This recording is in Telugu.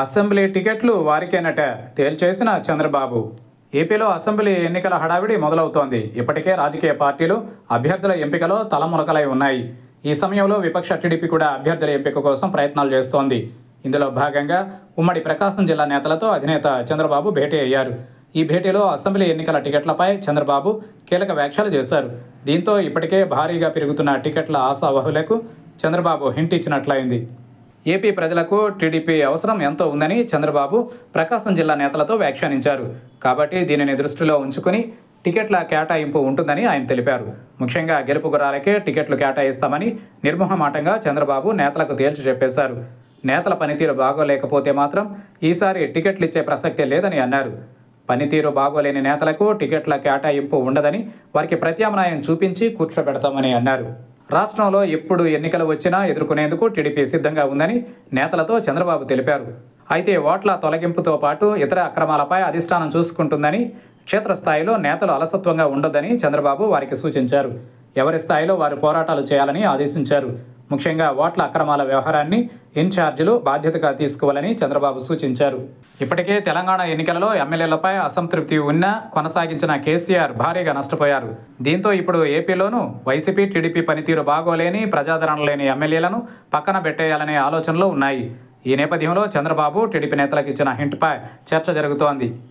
అసెంబ్లీ టికెట్లు వారికేనట. తేల్చేసిన చంద్రబాబు. ఏపీలో అసెంబ్లీ ఎన్నికల హడావిడి మొదలవుతోంది. ఇప్పటికే రాజకీయ పార్టీలు అభ్యర్థుల ఎంపికలో తలమునకలై ఉన్నాయి. ఈ సమయంలో విపక్ష టీడీపీ కూడా అభ్యర్థుల ఎంపిక కోసం ప్రయత్నాలు చేస్తోంది. ఇందులో భాగంగా ఉమ్మడి ప్రకాశం జిల్లా నేతలతో అధినేత చంద్రబాబు భేటీ అయ్యారు. ఈ భేటీలో అసెంబ్లీ ఎన్నికల టికెట్లపై చంద్రబాబు కీలక వ్యాఖ్యలు చేశారు. దీంతో ఇప్పటికే భారీగా పెరుగుతున్న టికెట్ల ఆశావహులకు చంద్రబాబు హింట్ ఇచ్చినట్లయింది. ఏపీ ప్రజలకు టీడీపీ అవసరం ఎంతో ఉందని చంద్రబాబు ప్రకాశం జిల్లా నేతలతో వ్యాఖ్యానించారు. కాబట్టి దీనిని దృష్టిలో ఉంచుకుని టికెట్ల కేటాయింపు ఉంటుందని ఆయన తెలిపారు. ముఖ్యంగా గెలుపు గురాలకే టికెట్లు కేటాయిస్తామని నిర్మోహమాటంగా చంద్రబాబు నేతలకు తేల్చి చెప్పేశారు. నేతల పనితీరు బాగోలేకపోతే మాత్రం ఈసారి టికెట్లు ఇచ్చే ప్రసక్తే లేదని అన్నారు. పనితీరు బాగోలేని నేతలకు టికెట్ల కేటాయింపు ఉండదని వారికి ప్రత్యామ్నాయం చూపించి కూర్చోబెడతామని అన్నారు. రాష్ట్రంలో ఎప్పుడు ఎన్నికలు వచ్చినా ఎదుర్కొనేందుకు టీడీపీ సిద్ధంగా ఉందని నేతలతో చంద్రబాబు తెలిపారు. అయితే ఓట్ల తొలగింపుతో పాటు ఇతర అక్రమాలపై అధిష్టానం చూసుకుంటుందని క్షేత్రస్థాయిలో నేతలు అలసత్వంగా ఉండొద్దని చంద్రబాబు వారికి సూచించారు. ఎవరి స్థాయిలో వారు పోరాటాలు చేయాలని ఆదేశించారు. ముఖ్యంగా ఓట్ల అక్రమాల వ్యవహారాన్ని ఇన్ఛార్జీలు బాధ్యతగా తీసుకోవాలని చంద్రబాబు సూచించారు. ఇప్పటికే తెలంగాణ ఎన్నికలలో ఎమ్మెల్యేలపై అసంతృప్తి ఉన్నా కొనసాగించిన కేసీఆర్ భారీగా నష్టపోయారు. దీంతో ఇప్పుడు ఏపీలోనూ వైసీపీ టీడీపీ పనితీరు బాగోలేని ప్రజాదరణ లేని ఎమ్మెల్యేలను పక్కన పెట్టేయాలనే ఆలోచనలు ఉన్నాయి. ఈ నేపథ్యంలో చంద్రబాబు టీడీపీ నేతలకు ఇచ్చిన హింట్పై చర్చ జరుగుతోంది.